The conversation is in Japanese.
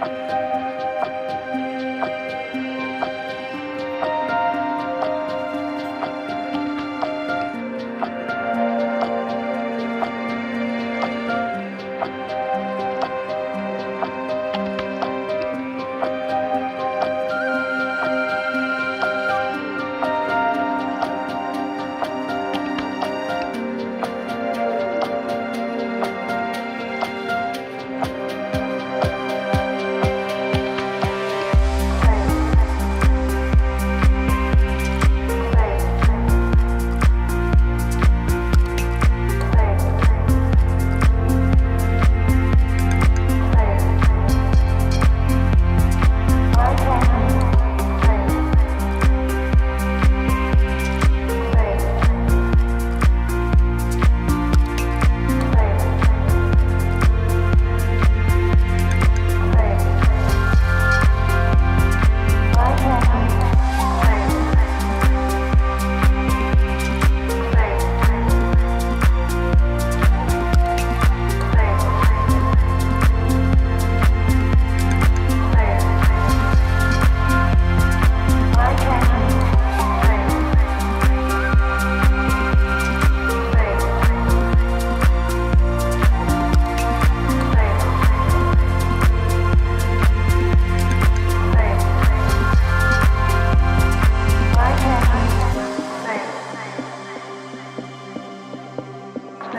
あっ。